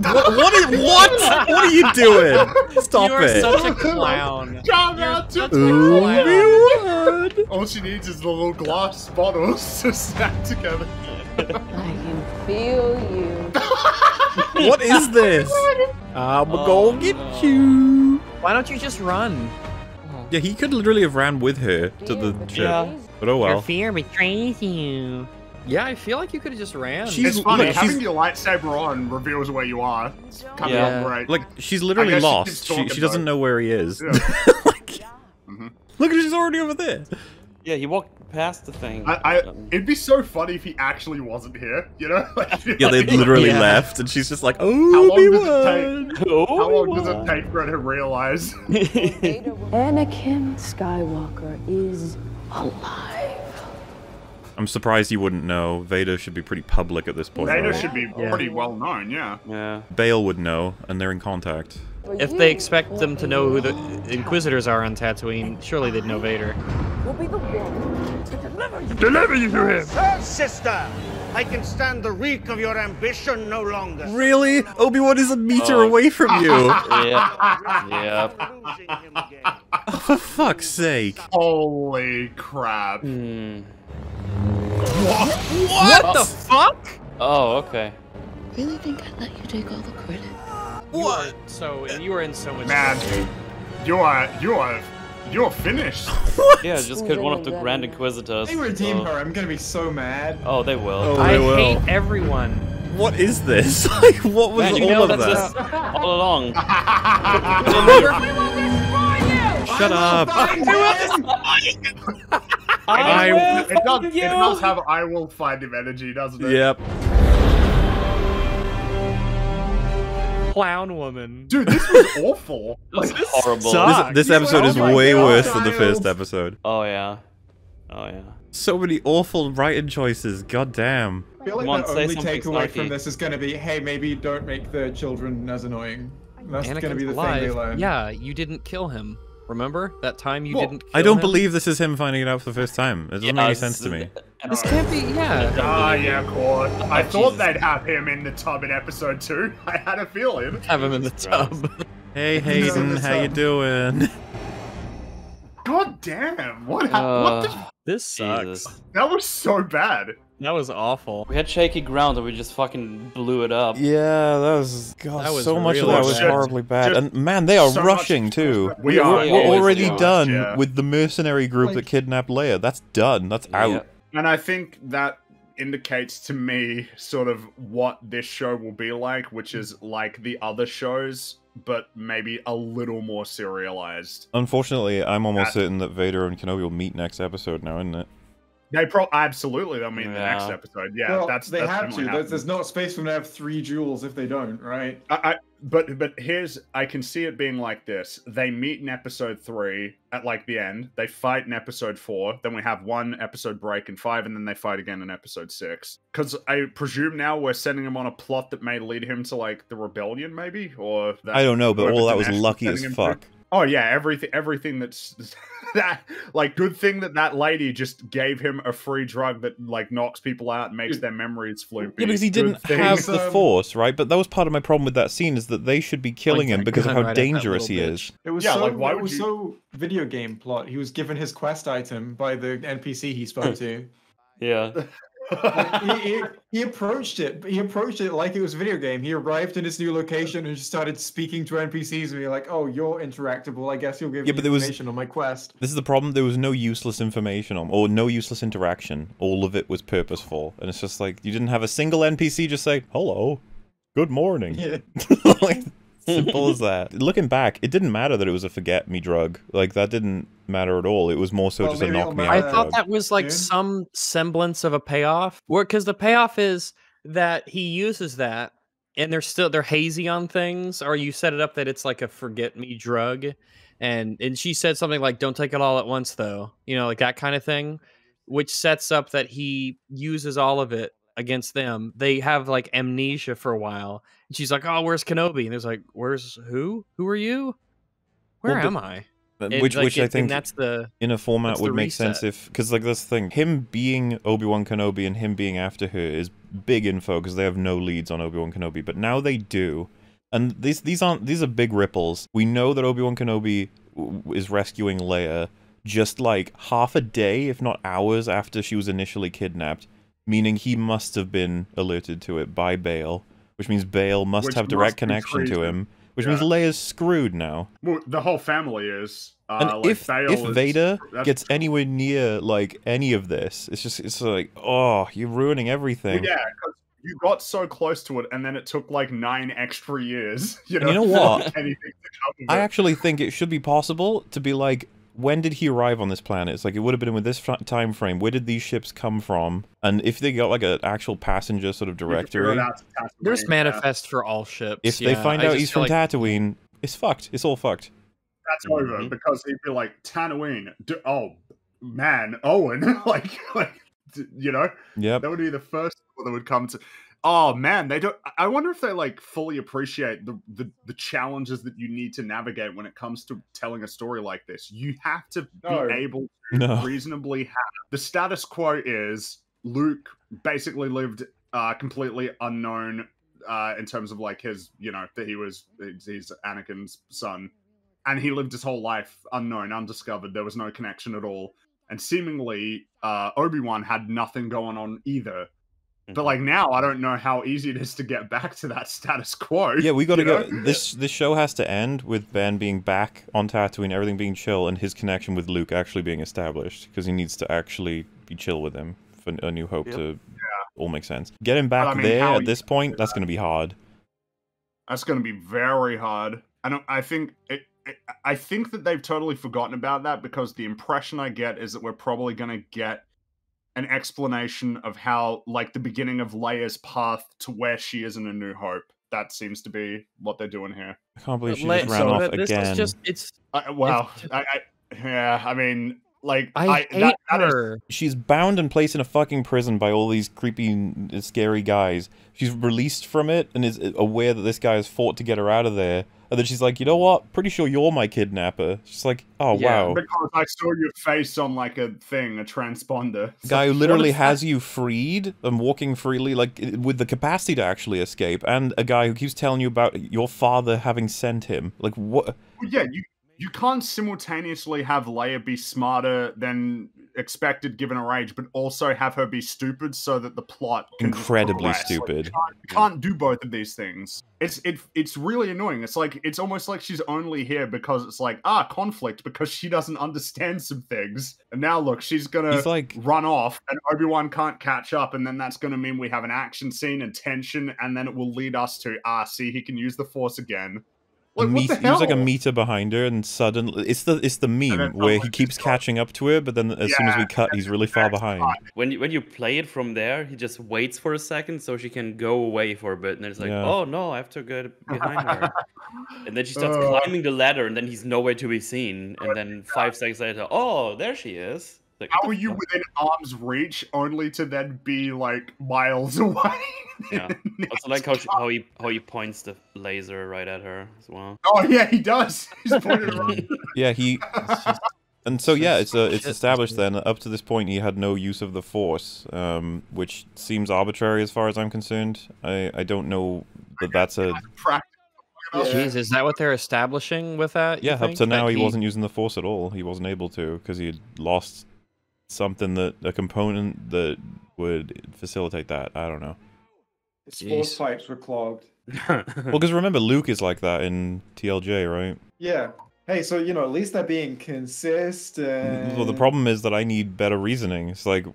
A: What? What? Are, what? What are you doing? Stop
B: you are
A: it.
B: such a clown. [laughs]
E: Shout out to
B: such a clown.
A: Obi-Wan.
E: All she needs is the little glass bottles [laughs] to stack together.
O: I can feel you. [laughs]
A: What is this? I'm
C: Oh,
A: gonna get
C: no.
A: you.
B: Why don't you just run?
A: Yeah, he could literally have ran with her to the ship.
C: Yeah.
A: But oh well.
B: Your fear betrays you. Yeah, I feel like you could have just ran.
A: She's-
E: It's funny,
A: look,
E: having
A: she's-
E: your lightsaber on reveals where you are. It's kind
C: Yeah.
E: of great.
A: Like she's literally
E: guess she
A: lost. She, she doesn't know where he is.
E: Yeah. [laughs]
A: like, mm-hmm. Look, she's already over there.
C: Yeah, he walked past the thing.
E: I, I, um, it'd be so funny if he actually wasn't here, you know? [laughs] Like,
A: Yeah, they literally
B: Yeah.
A: left, and she's just like, oh,
E: How
A: "Oh,
E: long does it take?
C: Oh,
E: How long does it take for her to realize? [laughs]
P: Anakin Skywalker is alive.
A: I'm surprised you wouldn't know. Vader should be pretty public at this point.
E: Vader
A: though.
E: should be
B: Yeah.
E: pretty well known, yeah.
C: Yeah.
A: Bail would know, and they're in contact.
B: If they expect them to know who the Inquisitors are on Tatooine, surely they'd know Vader.
O: We'll be the one to deliver you.
E: Deliver you to him!
R: Sir, sister, I can stand the reek of your ambition no longer.
A: Really? Obi Wan is a meter
C: Oh.
A: away from you.
C: Yeah. [laughs] Yep.
R: Losing him again. [laughs]
A: For fuck's sake!
E: Holy crap.
C: Hmm.
B: What What the fuck?
C: Oh, okay.
P: Really think I'd let you take all the credit?
B: What? So you were in so much.
E: Man, you are, you are, you're finished. [laughs] what?
C: Yeah, just killed one of the Grand Inquisitors.
D: They redeem
C: so-
D: her. I'm gonna be so mad.
C: Oh, they will.
A: Oh,
B: I
A: they will.
B: hate everyone.
A: What is this? [laughs] Like, what was
C: Man, you
A: all
C: know
A: of
C: that's
A: that?
C: just all along. [laughs]
A: Shut up! [laughs]
C: I
E: it,
C: will
E: it, does,
C: find
E: it does have I will find him energy, doesn't it?
A: Yep.
B: Clown woman.
E: Dude, this was [laughs] awful.
C: That's horrible.
B: sucks.
A: This, this episode is
E: Oh my
A: way
E: God,
A: worse than the first episode.
C: Oh yeah. Oh yeah.
A: So many awful writing choices. God damn.
D: I feel like
C: Come on,
D: the
C: say
D: only takeaway from this is gonna be, hey, maybe don't make the children as annoying. That's gonna be the
B: alive.
D: thing they learn.
B: Yeah, you didn't kill him. Remember that time you
A: Well,
B: didn't? Kill
A: I don't
B: him?
A: believe this is him finding it out for the first time. It doesn't
C: Yeah,
A: make any sense to me.
B: This can't be. Yeah.
E: Ah, yeah, Claude. I
C: Oh,
E: thought
C: Jesus.
E: they'd have him in the tub in episode two. [laughs] I had a feeling.
B: Have him in the tub. [laughs]
A: Hey Hayden, how you doing?
E: God damn! What happened? what the?
B: This sucks.
E: That was so bad.
B: That was awful.
C: We had shaky ground and we just fucking blew it up.
A: Yeah, that was God.
B: That was
A: so much of that was
B: bad.
A: horribly bad,
E: just
A: and man, they are
E: so much-
A: rushing too.
E: We
A: We're- We're, already
C: doing,
A: done
E: yeah.
A: with the mercenary group that kidnapped Leia. That's done. That's out.
E: And I think that indicates to me sort of what this show will be like, which is like the other shows, but maybe a little more serialized.
A: Unfortunately, I'm almost
E: That-
A: certain that Vader and Kenobi will meet next episode now, isn't it?
E: They pro absolutely. I mean, the next episode. Yeah,
D: well,
E: that's
D: they
E: that's
D: have to. There's,
E: happening.
D: there's not space for them to have three jewels if they don't, right?
E: I, I but but here's I can see it being like this. They meet in episode three at like the end. They fight in episode four. Then we have one episode break in five, and then they fight again in episode six. Because I presume now we're sending him on a plot that may lead him to like the rebellion, maybe, or that
A: I don't know, but
E: whoever
A: all that was lucky as fuck.
E: to- Oh yeah, everything everything that's [laughs] that like good thing that that lady just gave him a free drug that like knocks people out and makes their memories floopy.
A: Yeah, because he didn't
E: thing.
A: have the
D: um,
A: force, right? But that was part of my problem with that scene is that they should be killing him because of how
B: right
A: dangerous he
B: little
A: is.
D: It was
E: Yeah,
D: so
E: like, why
D: it was
E: you-
D: so video game plot. He was given his quest item by the NPC he spoke [laughs] to.
C: Yeah. [laughs]
D: He, he, he approached it. He approached it like it was a video game. He arrived in his new location and just started speaking to NPCs and be like, "Oh, you're interactable. I guess you'll give
A: Yeah,
D: me
A: but there was-
D: information on my quest."
A: This is the problem. There was no useless information on, or no useless interaction. All of it was purposeful, and it's just like you didn't have a single NPC just say "Hello, good morning."
D: Yeah. [laughs]
A: like simple as that. [laughs] Looking back, it didn't matter that it was a forget me drug. Like that didn't matter at all. It was more so
D: Well,
A: just a knock me out.
B: I thought
A: drug.
B: that was like
D: Dude.
B: some semblance of a payoff. Where because the payoff is that he uses that and they're still they're hazy on things, or you set it up that it's like a forget me drug. And and she said something like, Don't take it all at once though. You know, like that kind of thing. Which sets up that he uses all of it against them. They have like amnesia for a while. And she's like, Oh, where's Kenobi? And there's like, Where's who? Who are you? Where
A: Well,
B: am I? And,
A: which
B: like,
A: which
B: it-
A: I think
B: that's the
A: in a format would make sense if because like that's the thing him being obi-wan kenobi and him being after her is big info because they have no leads on obi-wan kenobi but now they do and these these aren't these are big ripples we know that obi-wan kenobi w- is rescuing leia just like half a day if not hours after she was initially kidnapped meaning he must have been alerted to it by Bail which means Bail must
E: Which
A: have direct
E: must
A: connection to him which means
E: Yeah.
A: leia's screwed now
E: Well, the whole family is. Uh,
A: and
E: like
A: if
E: Bail
A: if
E: is-
A: Vader gets anywhere near like any of this, it's just it's like oh, you're ruining
E: Well,
A: everything.
E: yeah, 'cause you got so close to it, and then it took like nine extra years. [laughs] You know,
A: you know [laughs] what?
E: anything to come
A: I actually think it should be possible to be like, when did he arrive on this planet? It's like it would have been with this fr- time frame. Where did these ships come from? And if they got like an actual passenger sort of
E: You can figure
A: directory,
E: it out to Tatooine,
B: There's
E: yeah.
B: manifest for all ships.
A: if they find
B: I
A: out he's from
B: like-
A: Tatooine, it's fucked. It's all fucked.
E: That's over
C: Mhm.
E: because he'd be like Tatooine. D- oh man, Owen, [laughs] like like you know
A: yeah,
E: that would be the first that would come to. Oh man, they don't. I wonder if they like fully appreciate the, the the challenges that you need to navigate when it comes to telling a story like this. You have to be able to
A: No.
E: reasonably have the status quo is Luke basically lived uh, completely unknown uh, in terms of like his, you know, that he was he's Anakin's son, and he lived his whole life unknown, undiscovered. There was no connection at all, and seemingly uh, Obi Wan had nothing going on either. But like now, I don't know how easy it is to get back to that [laughs] status quo.
A: Yeah, we got to
E: you know?
A: go. This this show has to end with Ben being back on Tatooine, everything being chill, and his connection with Luke actually being established because he needs to actually be chill with him for A New Hope
E: Yep.
A: to all make sense. Get him back
E: I mean,
A: there at this point. That's going to be hard.
E: That's going to be very hard. I don't. I think. It, it, I think that they've totally forgotten about that because the impression I get is that we're probably going to get an explanation of how, like, the beginning of Leia's path to where she is in A New Hope. That seems to be what they're doing here.
A: I can't believe she
B: Le-
A: just ran
B: so
A: off
B: that- this is just it's
E: I, wow. I, I. Yeah. I mean, like,
B: I,
E: I,
B: hate
E: that, that is-
B: her.
A: She's bound and placed in a fucking prison by all these creepy, scary guys. She's released from it and is uh, aware that this guy has fought to get her out of there. And then she's like, you know what? Pretty sure you're my kidnapper. She's like, oh wow.
E: Because I saw your face on like a thing, a transponder. It's [laughs]
A: Guy
E: like,
A: who literally has
E: that?
A: you freed and walking freely, like with the capacity to actually escape, and a guy who keeps telling you about your father having sent him. Like what?
E: Well, yeah, you you can't simultaneously have Leia be smarter than expected given her age, but also have her be stupid so that the plot can
A: Incredibly
E: progress. Like,
A: stupid.
E: you, can't, you can't do both of these things. It's it it's really annoying. It's like it's almost like she's only here because it's like ah conflict because she doesn't understand some things. And now look, she's gonna
A: He's like-
E: run off, and Obi Wan can't catch up, and then that's gonna mean we have an action scene and tension, and then it will lead us to ah see he can use the Force again.
A: A
E: Like, what
A: meet-
E: the
A: he was like a meter behind her, and suddenly it's the it's the meme where he keeps catching up to her, but then as soon as we cut, he's really far behind.
C: When you, when you play it from there, he just waits for a second so she can go away for a bit, and then it's like,
A: Yeah.
C: oh no, I have to get behind her. [laughs] and then she starts
E: Uh.
C: climbing the ladder, and then he's nowhere to be seen. And then [laughs] five seconds later, oh, there she is. Like,
E: How are you within arm's reach only to then be like miles [laughs] away?
C: yeah. Also like how she, how he how he points the laser right at her as well.
E: Oh yeah, he does. [laughs] He's pointed around. [laughs]
A: Yeah, he. And so yeah, it's uh, it's established then up to this point he had no use of the force, um, which seems arbitrary as far as I'm concerned. I I don't know that that's a
B: Jeez, is that what they're establishing with that? you
A: yeah. Up to now
B: That
A: he wasn't using the force at all. He wasn't able to because he had lost something that a component that would facilitate that. I don't know.
D: His force pipes were clogged. [laughs]
A: well, because remember Luke is like that in TLJ, right?
D: Yeah. Hey, so you know, at least they're being consistent.
A: Well, the problem is that I need better reasoning. It's like,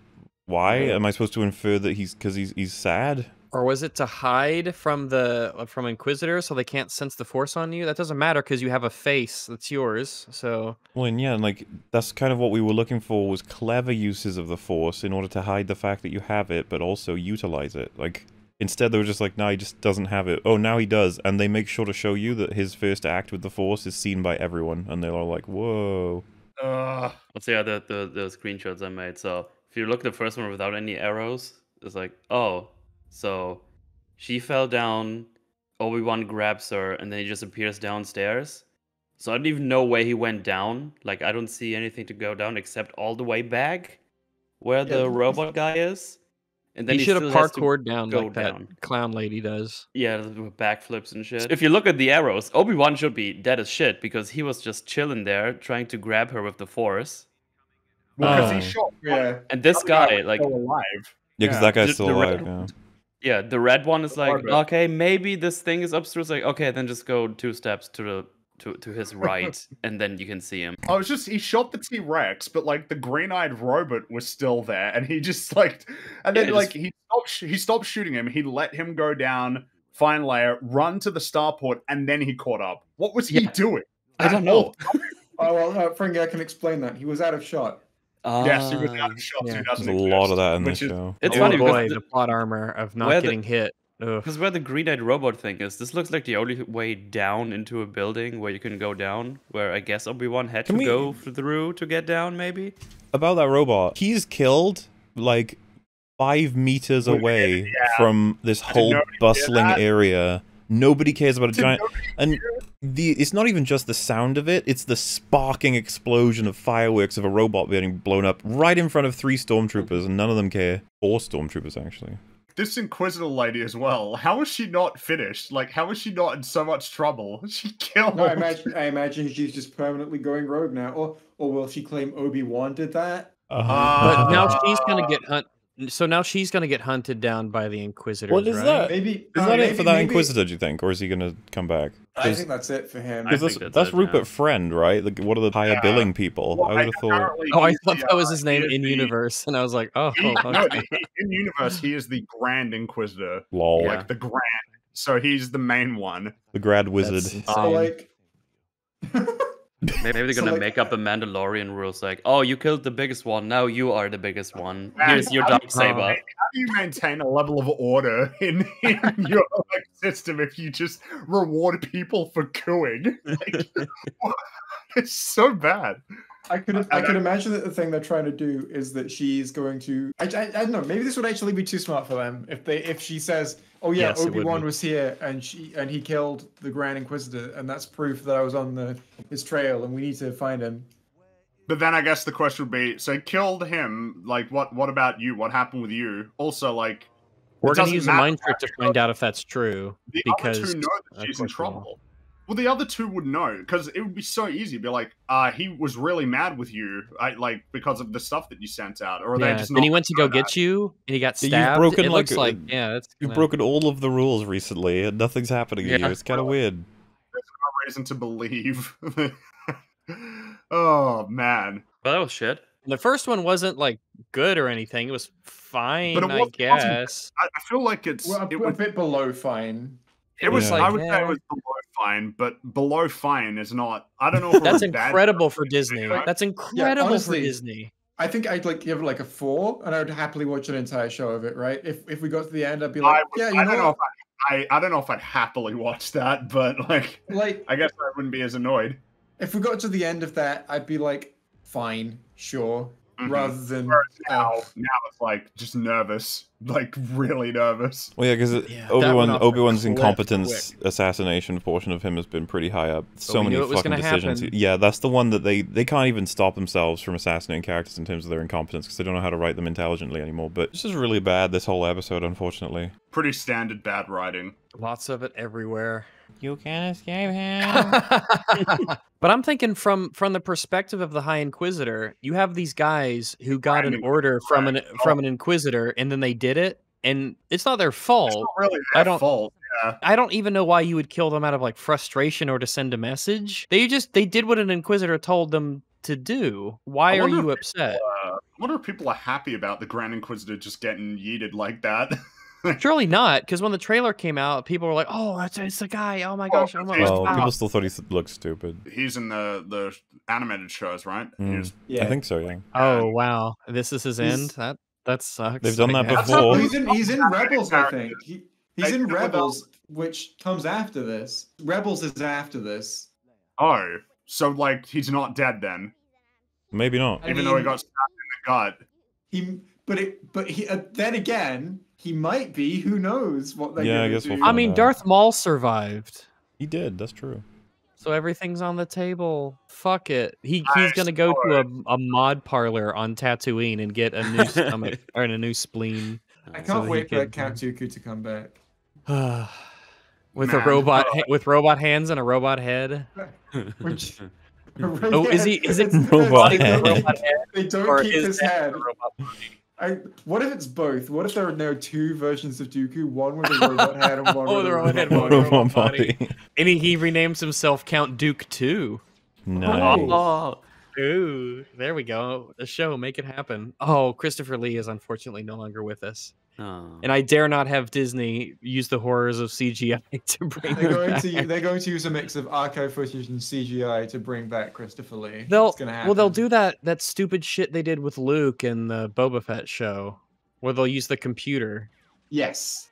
A: why am I supposed to infer that he's because he's he's sad?
B: Or was it to hide from the uh, from Inquisitors so they can't sense the Force on you? That doesn't matter because you have a face that's yours. So
A: Well, and yeah, and like that's kind of what we were looking for was clever uses of the Force in order to hide the fact that you have it, but also utilize it. Like instead, they were just like, no, he just doesn't have it. Oh, now he does, and they make sure to show you that his first act with the Force is seen by everyone, and they're all like, whoa.
E: Uh,
C: Let's see how the, the the screenshots I made. So if you look at the first one without any arrows, it's like, oh, so she fell down, Obi Wan grabs her, and then he just appears downstairs. So I don't even know where he went down. Like I don't see anything to go down except all the way back where the robot guy is. And then
B: he
C: he
B: should have
C: still
B: parkoured down
C: go
B: like that clown lady does.
C: Yeah, backflips and shit. If you look at the arrows, Obi Wan should be dead as shit because he was just chilling there trying to grab her with the Force.
E: Well, because
A: Oh.
E: he uh. shot.
D: Yeah.
C: And this
E: guy
C: guy, like,
E: alive.
A: Yeah, because that guy's still alive. Yeah.
C: Yeah, the red one is like,
E: Barbara.
C: okay, maybe this thing is upstairs. Like, okay, then just go two steps to the to, to his [laughs] right, and then you can see him.
E: I was just he shot the T Rex, but like the green eyed robot was still there, and he just like, and then
C: it
E: like
C: just-
E: he stopped sh- he stopped shooting him. He let him go down, find Leia, run to the starport, and then he caught up. What was he doing?
C: I don't know. [laughs]
D: Oh well, uh, Frankie, I can explain that. He was out of shot.
E: Yes, he was out
C: Ah,
E: of shot.
B: yeah.
E: so
A: There's a lot of that in
E: which
A: this
E: is-
A: show.
C: It's
B: oh
C: funny
B: boy,
C: because
B: the,
C: the-
B: plot armor of not
C: where the-
B: getting hit. Ugh.
C: Because where the green-eyed robot thing is, this looks like the only way down into a building where you can go down. Where I guess Obi Wan had
A: Can
C: to
A: we-
C: go through to get down, maybe.
A: About that robot, he's killed like five meters away from this whole bustling area. Nobody cares about a giant,
E: nobody
A: and the it's not even just the sound of it; it's the sparking explosion of fireworks of a robot being blown up right in front of three stormtroopers, and none of them care. Four stormtroopers, actually.
E: This Inquisitor lady as well. How is she not finished? Like, how is she not in so much trouble? [laughs] She killed.
D: No, I imagine I imagine she's just permanently going rogue now. Or or will she claim Obi Wan did that? Uh -huh.
B: But now
E: Uh,
B: she's gonna get hunt. So now she's gonna get hunted down by the Inquisitors.
A: What is
B: right?
A: that?
D: Maybe
A: Is
D: uh,
A: that it for that
D: maybe-
A: Inquisitor? Do you think, or is he gonna come back?
D: I think that's it for him.
A: Because that's, that's Rupert Friend, right? Like, what are the higher
E: Yeah.
A: billing people?
E: Well,
A: I would have thought.
B: Oh, I thought
E: the,
B: that was
E: uh,
B: his name in
E: the-
B: universe, and I was like, oh, [laughs]
E: He,
B: okay.
E: he- in universe, he is the Grand Inquisitor.
A: Lol.
C: Yeah.
E: Like the Grand. So he's the main one.
A: The grad wizard.
B: That's
D: So like [laughs]
C: Maybe they're
D: So,
C: gonna
D: like-
C: make up a Mandalorian rules like, oh, you killed the biggest one, now you are the biggest one. Here's your
E: how-
C: dark saber.
E: How do you maintain a level of order in, in [laughs] your like, system if you just reward people for cooing? Like, [laughs] it's so bad.
D: I could I could imagine that the thing they're trying to do is that she's going to I, I, I don't know maybe this would actually be too smart for them if they if she says oh yeah
B: Yes,
D: Obi Wan was here and she and he killed the Grand Inquisitor and that's proof that I was on the his trail and we need to find him.
E: But then I guess the question would be: so he killed him. Like, what? What about you? What happened with you? Also, like,
B: We're gonna use a mind trick to find out if that's true.
E: The
B: because
E: other two know that she's in
B: course we
E: trouble. Well, the other two would know because it would be so easy. To be like, uh, he was really mad with you, I, like because of the stuff that you sent out, or are they
B: Yeah,
E: just
B: then he went to go
E: know
B: get you, and he got stabbed.
A: You've broken
B: it
A: like,
B: looks like yeah, that's
A: you've
B: kinda-
A: broken all of the rules recently, and nothing's happening to you. It's kind of weird.
E: There's no reason to believe. [laughs] oh man,
C: Well, that was shit.
B: The first one wasn't like good or anything. It was fine,
E: but it
B: I guess.
E: I, I feel like it's
D: Well, a,
E: it
D: a
E: was,
D: bit below fine.
E: It was
B: Yeah.
E: I would say it was below fine, but below fine is not. I don't know if
B: That's
E: was bad.
B: incredible for Disney. That's
D: Yeah,
B: incredible
D: honestly,
B: for Disney.
D: I think I'd like give it like a four, and I would happily watch an entire show of it. Right? If if we got to the end, I'd be like,
E: would-
D: yeah, you
E: I
D: know,
E: don't know if I, I I don't know if I'd happily watch that, but like
D: like
E: I guess I wouldn't be as annoyed.
D: if we got to the end of that, I'd be like, fine, sure,
E: Mhm.
D: rather than
E: Whereas
D: uh,
E: now, now it's like just nervous, [laughs] like really nervous.
A: Well, yeah, because
B: Yeah, that
A: Obi
B: went
A: Wan Obi Wan's
B: cliff
A: incompetence assassination portion of him has been pretty high up. So many
B: knew it was
A: fucking decisions.
B: happen.
A: Yeah, that's the one that they they can't even stop themselves from assassinating characters in terms of their incompetence because they don't know how to write them intelligently anymore. But this is really bad. This whole episode, unfortunately.
E: Pretty standard bad writing.
B: Lots of it everywhere.
A: You can't escape him. [laughs]
B: But I'm thinking from from the perspective of the High Inquisitor, you have these guys who got an order from an from an Inquisitor, and then they did it, and it's not their fault.
E: It's not really
B: I don't-
E: fault. Yeah.
B: I don't even know why you would kill them out of like frustration or to send a message. They just they did what an Inquisitor told them to do. Why are you
E: if
B: upset?
E: Uh, I wonder if people are happy about the Grand Inquisitor just getting yeeted like that. [laughs] [laughs]
B: Surely not, because when the trailer came out, people were like, "Oh, it's, it's the guy! Oh my gosh! Oh my
E: He's-
A: Well,
B: wow."
A: people still thought he looked stupid.
E: He's in the the animated shows, right?
A: Mm,
E: He's-
A: I think so. Yeah.
B: Oh wow, this is his
D: He's-
B: end. That that sucks.
A: They've done that before.
D: he's in he's in Rebels, I think. He, he's
E: They
D: in
E: did without-
D: Rebels, which comes after this. Rebels is after this.
E: Oh, so like he's not dead then,
A: Maybe not.
D: I
E: even though he got stabbed in the gut.
D: He, but it, but he, uh, then again, he might be. Who knows what they're
A: Yeah, I guess we'll
B: I mean,
A: out.
B: Darth Maul survived,
A: He did. That's true.
B: so everything's on the table. Fuck it. He
E: I
B: he's gonna go to a, a mod parlor on Tatooine and get a new [laughs] stomach or a new spleen.
D: I can't
B: that he
D: wait for
B: could-
D: Count Dooku to come back. [sighs]
B: with a robot [laughs] with robot hands and a robot head. [laughs]
D: Which,
B: Oh, is he? Is it
D: It's-
A: Robot
D: they don't-
A: head.
B: robot head?
D: They don't
B: Or
D: keep
B: his
D: his
B: head
D: head.
B: and a robot body?
D: I, what if it's both? What if there are now two versions of Dooku? One with a robot [laughs] head and one
B: Oh,
D: with
B: the
D: a
B: robot head,
D: robot
B: one
D: body?
B: with a
A: Robot
B: robot body.
A: body. [laughs]
B: And he, he renames himself Count Duke too.
A: Nice.
C: Oh,
B: Ooh, there we go. The show, make it happen. Oh, Christopher Lee is unfortunately no longer with us.
C: Oh.
B: And I dare not have Disney use the horrors of CGI [laughs] to [laughs] bring
D: They're going
B: back.
D: to they're going to use a mix of archive footage and CGI to bring back Christopher Lee.
B: They'll
D: it's gonna happen.
B: well, they'll do that that stupid shit they did with Luke in the Boba Fett show, where they'll use the computer.
D: Yes.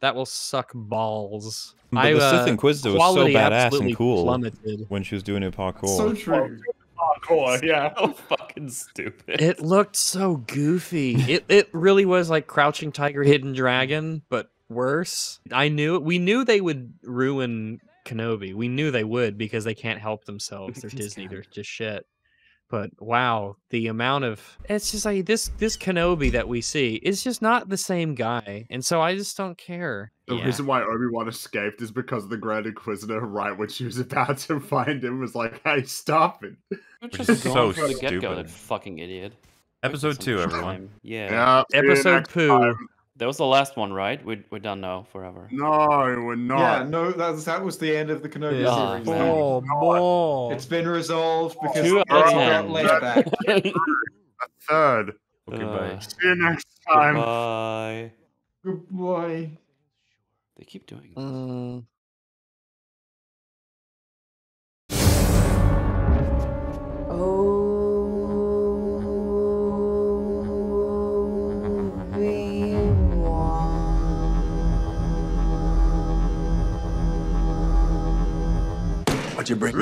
B: That will suck balls.
A: But
B: I,
A: the
B: uh,
A: Sith Inquisitor was so badass and cool
B: Plummeted.
A: when she was doing her parkour.
D: So true.
E: Hardcore, yeah.
C: so fucking stupid.
B: It looked so goofy. it it really was like Crouching Tiger, Hidden Dragon, but worse. I knew we knew they would ruin Kenobi. We knew they would because they can't help themselves. They're [laughs] Disney. They're just shit. But wow, the amount of it's just like this this Kenobi that we see is just not the same guy, and so I just don't care.
E: The
B: Yeah.
E: reason why Obi Wan escaped is because the Grand Inquisitor, right when she was [laughs] about to find him, was like, "Hey, stop it!"
C: Which
A: Which
C: is
A: is
C: so
A: so
C: from the go,
A: stupid.
C: that fucking idiot.
A: Episode
C: Some
A: two, everyone.
C: Yeah.
E: Yeah.
B: Episode two.
E: time.
C: That was the last one, right? We we're done now forever.
E: No, we're not.
D: Yeah, no, that was, that was the end of the Kenobi
C: Yeah.
D: series.
C: Oh.
B: More.
D: It's been resolved because
C: Two
D: they
C: out of
D: got
C: ten.
D: Back. [laughs]
E: A third.
A: Okay,
C: Uh,
A: bye.
E: See you next time.
C: Bye.
D: Good boy.
C: They keep doing it.
B: Mm.
N: What'd you bring?